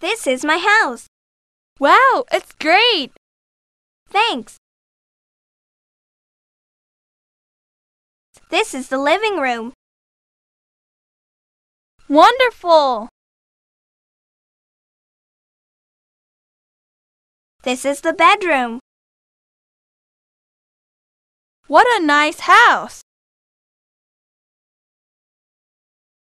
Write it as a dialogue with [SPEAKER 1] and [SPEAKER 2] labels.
[SPEAKER 1] This is my house.
[SPEAKER 2] Wow, it's great!
[SPEAKER 1] Thanks. This is the living room.
[SPEAKER 2] Wonderful!
[SPEAKER 1] This is the bedroom.
[SPEAKER 2] What a nice house!